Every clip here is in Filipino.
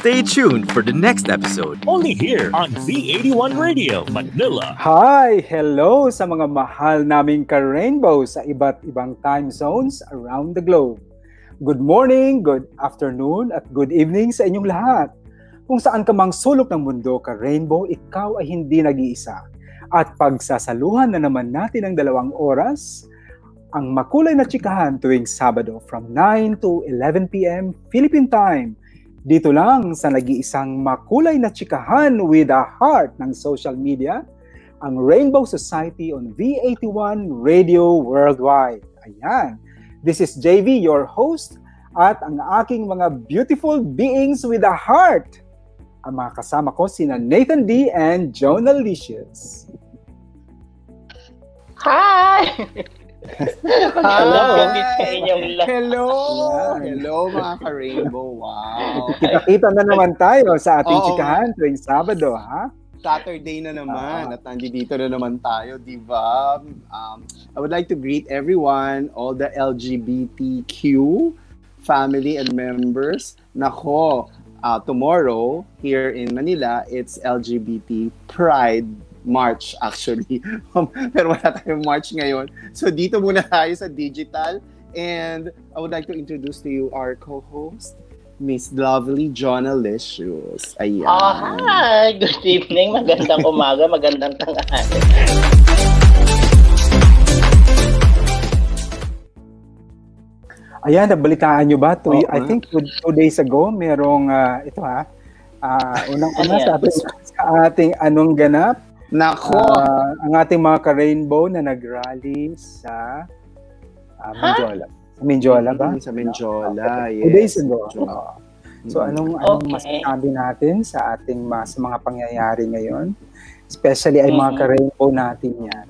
Stay tuned for the next episode. Only here on V81 Radio, Manila. Hi! Hello sa mga mahal naming ka-rainbow sa iba't ibang time zones around the globe. Good morning, good afternoon, at good evening sa inyong lahat. Kung saan ka mang sulok ng mundo ka-rainbow, ikaw ay hindi nag-iisa. At pagsasaluhan na naman natin ang dalawang oras, ang makulay na chikahan tuwing Sabado from 9 to 11 p.m. Philippine Time dito lang sa nag-iisang makulay na chikahan with a heart ng social media, ang Rainbow Society on V81 Radio Worldwide. Ayan. This is JV, your host, at ang aking mga beautiful beings with a heart. Ang mga kasama ko sina Nathan D. and Jonah Licious. Hi! Hello. Hello. Hello mga ka-rainbow. Wow. Kita-kita na naman tayo sa ating Oo. chikahan tuwing Sabado, ha? Saturday na naman Ah. at nandito na naman tayo, di ba? Um, I would like to greet everyone, all the LGBTQ family and members. Nako, uh, tomorrow here in Manila, it's LGBT Pride March actually. Pero wala tayong March ngayon. So dito muna tayo sa digital and I would like to introduce to you our co-host, Miss Lovely Jonah Licious. Ayan. Oh, hi! Good evening, magandang umaga, magandang tanghali. Ayan, nabalitaan nyo ba? Two, Oo I think two, two days ago, merong, ah, ito ha, ah, unang-una Ano sa ating, sa ating anong ganap, Nako. ah, ang ating mga ka-rainbow na nag-rally sa uh, Mindiola. Sa Mindiola ba? Mm, Sa Menjola, yes. Two days ago. So anong anong Okay. masasabi natin sa ating ma- sa mga pangyayari ngayon? Especially ay mga Mhm. ka-rainbow natin yan.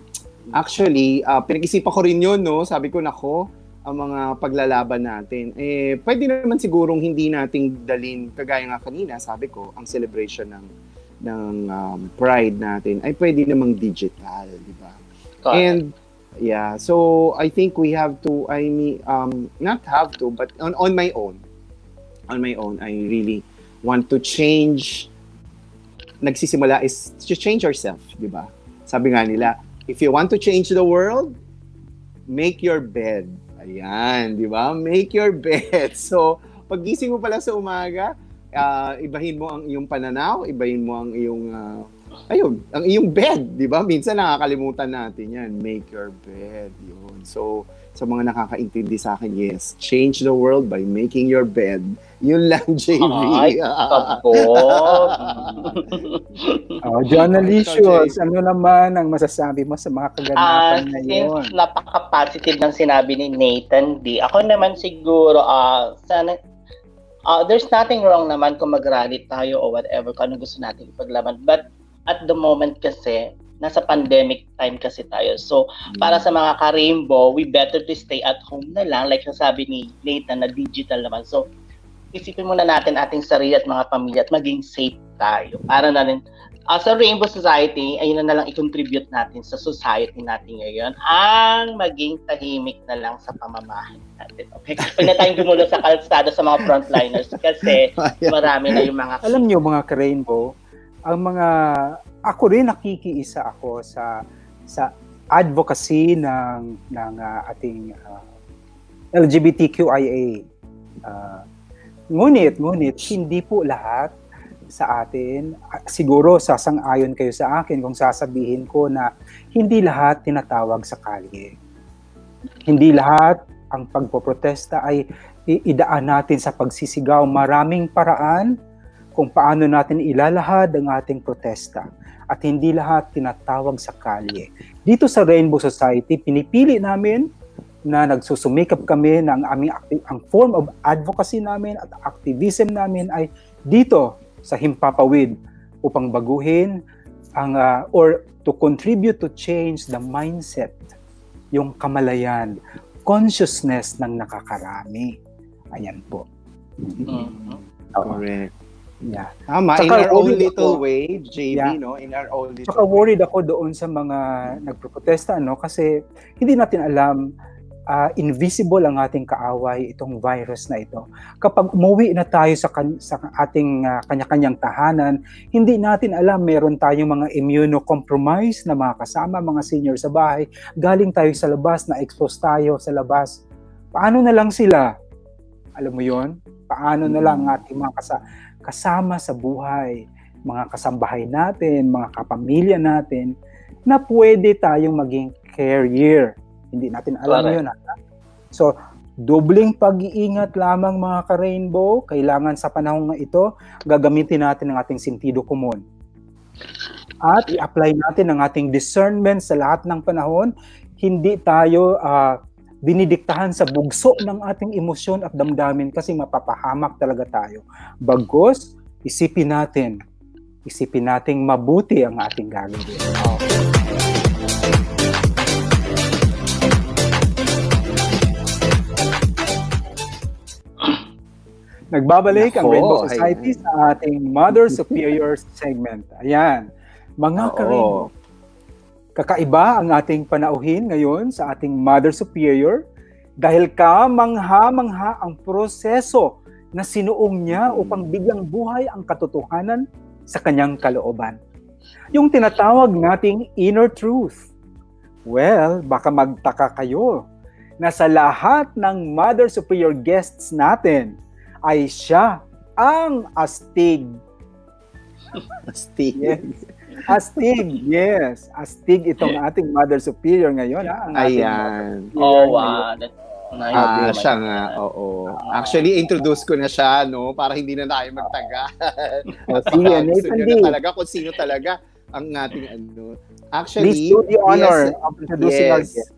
Actually, ah, pinag-isipan ko rin yun, no? Sabi ko, nako, ang mga paglalaban natin. Eh, pwede naman sigurong hindi nating dalin, kagaya nga kanina, sabi ko, ang celebration ng ng um, pride natin ay pwede namang digital, di ba? Correct. And yeah, so I think we have to I mean um not have to but on on my own. On my own, I really want to change nagsisimula is to change yourself, di ba? Sabi nga nila, if you want to change the world, make your bed. Ayan, di ba? Make your bed. So, pagising mo pala sa umaga, ah, ibahin mo ang iyong pananaw, ibahin mo ang iyong ah, ayun, ang iyong bed, 'di ba? Minsan nakakalimutan natin 'yan, make your bed 'yun. So, sa mga nakakaintindi sa akin, yes, change the world by making your bed. Yun lang, JV. Ay, Kabog. Oh, journalicious, ano naman ang masasabi mo sa mga kaganapan ngayon? since napaka-positive ng sinabi ni Nathan D, ako naman siguro, ah, sana, ah, there's nothing wrong naman kung mag-rally tayo or whatever, kung ano gusto natin ipaglaban. But at the moment kasi, nasa pandemic time kasi tayo. So, para sa mga ka-rainbow, we better to stay at home na lang. Like sabi ni Nathan na digital naman. So, isipin muna natin ating sarili at mga pamilya at maging safe tayo. Para na rin, as a Rainbow Society, ayun na, na lang i-contribute natin sa society natin ngayon ang maging tahimik na lang sa pamamahay natin. Okay? Pag na tayong gumulo sa kalsada sa mga frontliners kasi marami na yung mga Alam niyo mga ka-rainbow, ang mga ako rin nakikiisa ako sa sa advocacy ng ng ah, ating ah, LGBTQIA. Ah, ngunit ngunit hindi po lahat sa atin siguro sasang-ayon kayo sa akin kung sasabihin ko na hindi lahat tinatawag sa kalye. Hindi lahat ang pagpoprotesta ay idaan natin sa pagsisigaw. Maraming paraan kung paano natin ilalahad ang ating protesta at hindi lahat tinatawag sa kalye. Dito sa Rainbow Society, pinipili namin na nagsusumikap kami ng aming ang form of advocacy namin at activism namin ay dito sa Himpapawid upang baguhin ang ah, or to contribute to change the mindset, yung kamalayan, consciousness ng nakakarami. Ayan po. Mhm. Oo. Correct. Yeah. Tama, in Tsaka our own little ako. way, JV, Yeah. no? In our own little Tsaka worried ako doon sa mga nagprotesta ano kasi hindi natin alam uh, invisible ang ating kaaway, itong virus na ito. Kapag umuwi na tayo sa, kan- sa ating uh, kanya-kanyang tahanan, hindi natin alam meron tayong mga immunocompromised na mga kasama, mga senior sa bahay, galing tayo sa labas, na-expose tayo sa labas. Paano na lang sila? Alam mo yon Paano na lang ang ating mga kasa- kasama sa buhay, mga kasambahay natin, mga kapamilya natin, na pwede tayong maging carrier hindi natin alam Correct. yun. Ha? So, dobling pag-iingat lamang mga ka-rainbow. Kailangan sa panahon ito, gagamitin natin ang ating sentido komon. At i-apply natin ang ating discernment sa lahat ng panahon. Hindi tayo uh, dinidiktahan sa bugso ng ating emosyon at damdamin kasi mapapahamak talaga tayo. Bagos, isipin natin. Isipin nating mabuti ang ating gagawin. Okay. Nagbabalik ang Nako, Rainbow ay- Society sa ating Mother Superior segment. Ayan. Mga ka-rainbow, kakaiba ang ating panauhin ngayon sa ating Mother Superior dahil kamangha-mangha ang proseso na sinuong niya upang bigyang buhay ang katotohanan sa kanyang kalooban. Yung tinatawag nating inner truth. Well, baka magtaka kayo na sa lahat ng Mother Superior guests natin ay siya ang astig. Astig. Yes. Astig, yes. Astig itong ating Mother Superior ngayon. Ha? Ang Ayan. Oh, ngayon. wow. That's nice. Ah, siya nga, oo. Actually, introduce ko na siya, no? Para hindi na tayo magtaga. O, sige, Nathan D. na talaga kung sino talaga ang ating ano. Actually, Please do the honor yes, of introducing our yes.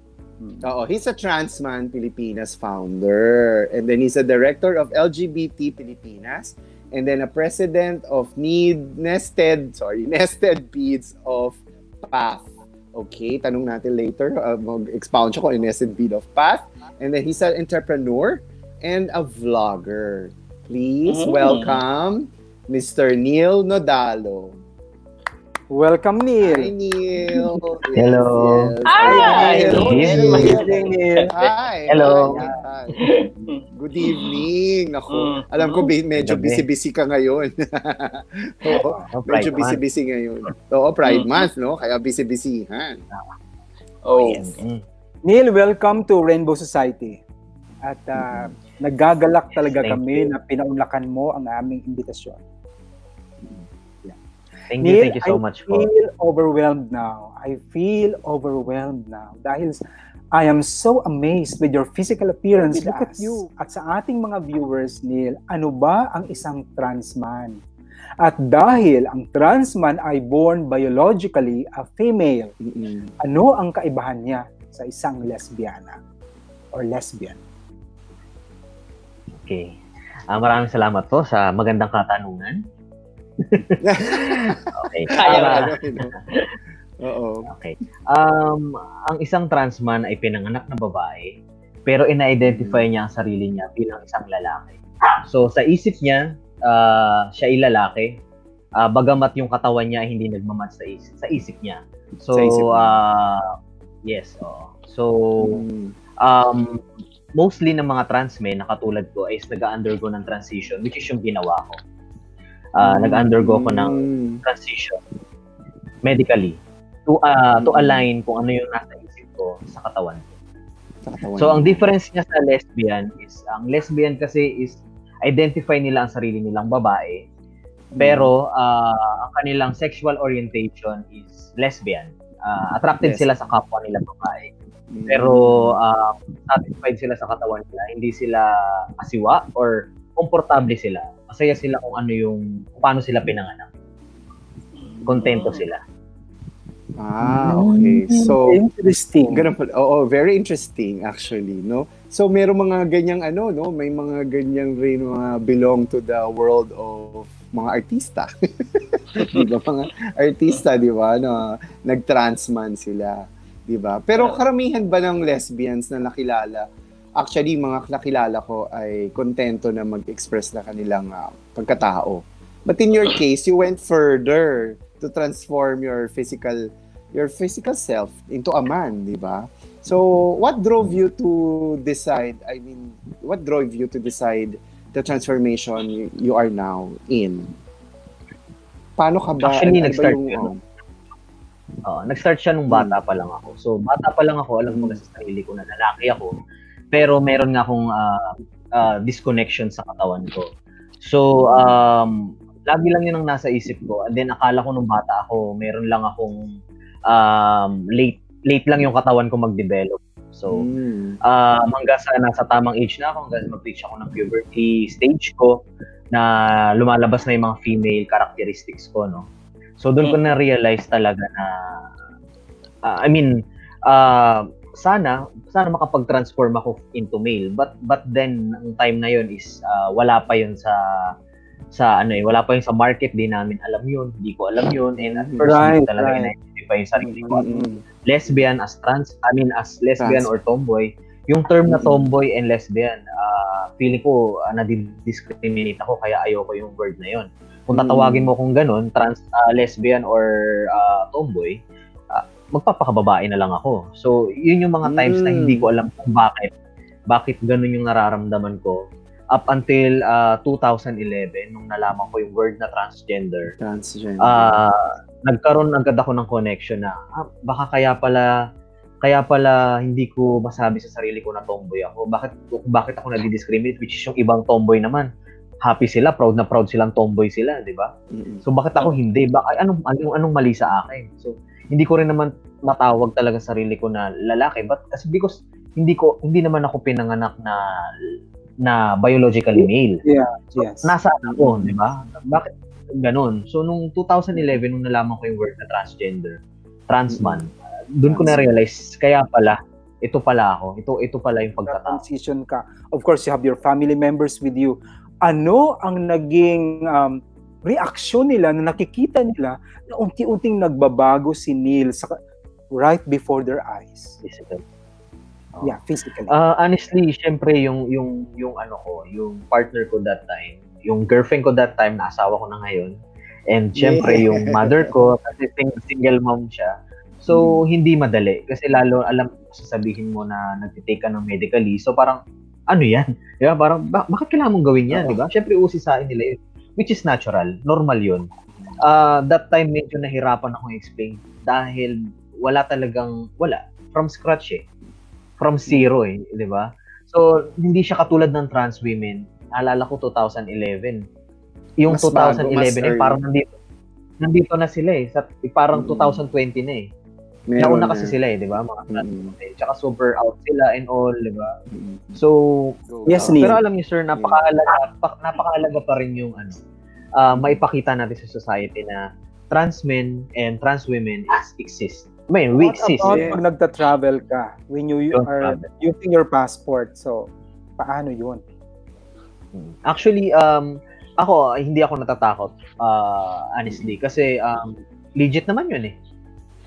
Guest. Oo, he's a Transman Pilipinas founder. And then he's a director of LGBT Pilipinas. And then a president of Need Nested, sorry, Nested Beads of Path. Okay, tanong natin later. Uh, mag-expound siya kung ano Nested Bead of Path. And then he's an entrepreneur and a vlogger. Please Mm. welcome Mr. Neil Nodalo. Welcome, Hi, Neil. Neil. Hello. Yes, Hi. Neil. Good evening. Good evening, Neil. Hi. Hello. Hi. Good evening. Ako, Mm. alam ko medyo busy-busy ka ngayon. Oo, Oh, medyo busy-busy ngayon. Oo, Pride Mm. Month, no? Kaya busy-busy. Ha? Oh, Yes. Mm. Neil, welcome to Rainbow Society. At uh, nagagalak talaga Thank kami na pinaunlakan mo ang aming imbitasyon. Thank you, thank you so I much po. feel overwhelmed now. I feel overwhelmed now dahil I am so amazed with your physical appearance. Look at you. At sa ating mga viewers, Neil, ano ba ang isang trans man? At dahil ang trans man ay born biologically a female, Mm-mm. ano ang kaibahan niya sa isang lesbiana or lesbian? Okay. Ah, maraming salamat po sa magandang katanungan. Okay. Kaya Ah, Ano, no? Oo. okay. Um, ang isang trans man ay pinanganak na babae, pero ina-identify niya ang sarili niya bilang isang lalaki. So, sa isip niya, ah, siya ay lalaki, ah, bagamat yung katawan niya ay hindi nagmamatch sa isip, sa isip niya. So, Sa isip niya. ah, yes. oo. So, Mm. um, mostly ng mga trans men na katulad ko is nag-undergo ng transition, which is yung ginawa ko. Uh, Nag-undergo ko ng Mm. transition medically to uh, to align kung ano yung nasa isip ko sa katawan ko. Sa katawan So, ang difference niya sa lesbian is, ang lesbian kasi is identify nila ang sarili nilang babae, pero uh, ang kanilang sexual orientation is lesbian. Uh, attracted Yes. sila sa kapwa nila babae. Mm. Pero uh, satisfied sila sa katawan nila, hindi sila asiwa or komportable sila. Masaya sila kung ano yung kung paano sila pinanganak. Kontento sila. Ah, okay. So, interesting. Ganun pala. Oo, very interesting actually, no? So, merong mga ganyang ano, no? May mga ganyang rin mga belong to the world of mga artista. di ba? Mga artista, di ba? No, nag-trans man sila. Di ba? Pero karamihan ba ng lesbians na nakilala, actually, mga nakilala ko ay kontento na mag-express na kanilang ah, pagkatao. But in your case, you went further to transform your physical your physical self into a man, di ba? So, what drove you to decide, I mean, what drove you to decide the transformation you, you are now in? Paano ka ba? Actually, ano ba nag-start yung- yun. oh. Oo, nag-start siya nung bata pa lang ako. So, bata pa lang ako, alam ko na sa sarili ko na lalaki ako. Pero meron nga akong ah, ah, disconnection sa katawan ko. So, um, lagi lang yun ang nasa isip ko. And then, akala ko nung bata ako, meron lang akong um, late late lang yung katawan ko mag-develop. So, Mm. um, hanggang sa nasa tamang age na ako, hanggang mag-reach ako ng puberty stage ko, na lumalabas na yung mga female characteristics ko, no? So, doon ko na-realize talaga na, ah, I mean, ah, sana, sana makapag-transform ako into male. But, but then, ang time na yun is, ah, wala pa yun sa, sa ano eh, wala pa yun sa market, di namin alam yun, di ko alam yun, and at first, Right, hindi talaga right. ina-identify yung sarili ko as Mm-mm. lesbian as trans, I mean as lesbian Trans. or tomboy, yung term na Mhm. tomboy and lesbian, ah feeling ko uh, discriminate ako kaya ayoko yung word na yon. Kung Mhm. tatawagin mo kung ganun, trans, ah, lesbian or ah, tomboy, ah, magpapakababae na lang ako. So, yun yung mga times na Mm. hindi ko alam kung bakit bakit ganun yung nararamdaman ko up until ah, 2011 nung nalaman ko yung word na transgender Transgender. ah nagkaroon agad ako ng connection na ah, baka kaya pala kaya pala hindi ko masabi sa sarili ko na tomboy ako. Bakit bakit ako nadi-discriminate which is yung ibang tomboy naman. Happy sila, proud na proud silang tomboy sila, di ba? So bakit ako hindi? Baka anong anong anong mali sa akin? So hindi ko rin naman matawag talaga sa sarili ko na lalaki but kasi because hindi ko hindi naman ako pinanganak na na biologically male Yes. nasaan ako, di ba? Bakit ganun? So, nung 2011, nung nalaman ko yung word na transgender, transman, doon ko na-realize, kaya pala, ito pala ako. Ito ito pala yung pagkatao. transition ka. Of course, you have your family members with you. Ano ang naging um, reaksyon nila na nakikita nila na unti-unting nagbabago si Neil sa, right before their eyes? Physical. Oh. Yeah, physically. Ah, honestly, syempre yung yung yung ano ko, yung partner ko that time, yung girlfriend ko that time, na asawa ko na ngayon. And syempre Yeah. yung mother ko kasi sing- single mom siya. So hindi madali kasi lalo alam sasabihin mo na nagte-take ka ng medically. So parang ano 'yan? 'Di ba? Parang ba- bakit kailangan mong gawin 'yan, 'di ba? Syempre usisain nila yun, which is natural, normal 'yun. Ah, that time medyo nahirapan ako i-explain dahil wala talagang wala from scratch eh from zero eh, di ba? So, hindi siya katulad ng trans women. Alala ko 2011. Yung Mas bago, 2011 mas eh, early. parang nandito, nandito na sila eh. Sa, eh, parang Mm. 2020 na eh. Meron Nauna na. kasi sila eh, di ba? Mga trans Mm. women. Tsaka super out sila and all, di ba? Mm. So, Yes, uh, Neil. pero alam niyo sir, napakahalaga, pa, napakahalaga pa rin yung ano, uh, maipakita natin sa society na trans men and trans women is, exist. I mean, we What exist. about Yeah. pag nagta-travel ka when you, you Don't are travel. using your passport? So, paano yun? Actually, um, ako, hindi ako natatakot, uh, honestly. Kasi, um, legit naman yun eh.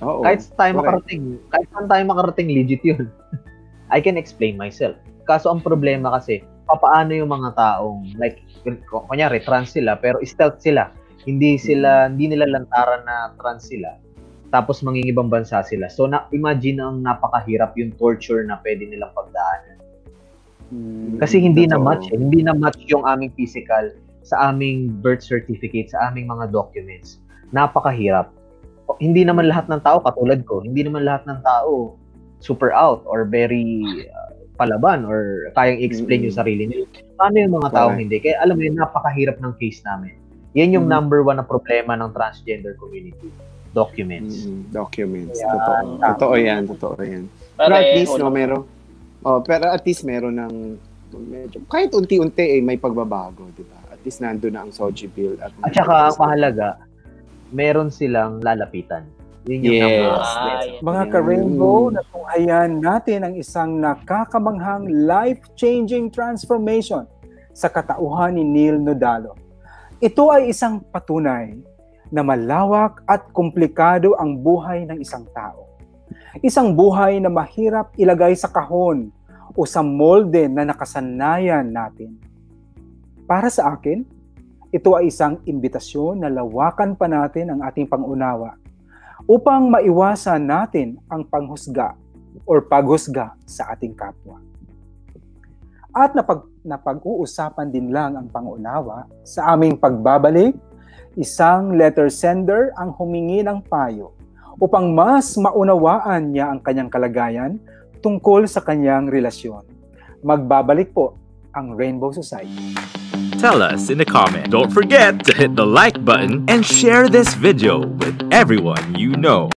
Oo. Kahit saan tayo correct. makarating, kahit saan tayo makarating, legit yun. I can explain myself. Kaso ang problema kasi, papaano yung mga taong, like, kun- kunyari, trans sila, pero stealth sila. Hindi sila, hindi nila lantaran na trans sila. Tapos mangingibang bansa sila. So, na, imagine ang napakahirap yung torture na pwede nilang pagdaanan. Mm, Kasi hindi na match eh. Hindi na match yung aming physical sa aming birth certificate, sa aming mga documents. Napakahirap. Hindi naman lahat ng tao katulad ko. Hindi naman lahat ng tao super out or very palaban or kayang explain Mm-mm. yung sarili nila. Paano yung mga taong Correct. hindi? Kaya alam mo yun, napakahirap ng case namin. Yan yung Mm. number one na problema ng transgender community. Documents. Mm, documents. Yeah, totoo. tama. Totoo yan. Totoo yan. Pero Pero at eh, least, no, ulo- meron. Oh, pero at least meron ng medyo, kahit unti-unti eh, may pagbabago, di ba? At least nandun na ang Sochi Bill. At, At saka, ang mahalaga, meron silang lalapitan. Yun yung Yes. Mga Ayan. ka-rainbow, natunghayan natin ang isang nakakamanghang life-changing transformation sa katauhan ni Neil Nodalo. Ito ay isang patunay na malawak at komplikado ang buhay ng isang tao. Isang buhay na mahirap ilagay sa kahon o sa molde na nakasanayan natin. Para sa akin, ito ay isang imbitasyon na lawakan pa natin ang ating pangunawa upang maiwasan natin ang panghusga or paghusga sa ating kapwa. At napag, napag-uusapan din lang ang pangunawa sa aming pagbabalik, isang letter sender ang humingi ng payo upang mas maunawaan niya ang kanyang kalagayan tungkol sa kanyang relasyon. Magbabalik po ang Rainbow Society. Tell us in the comment. Don't forget to hit the like button and share this video with everyone you know.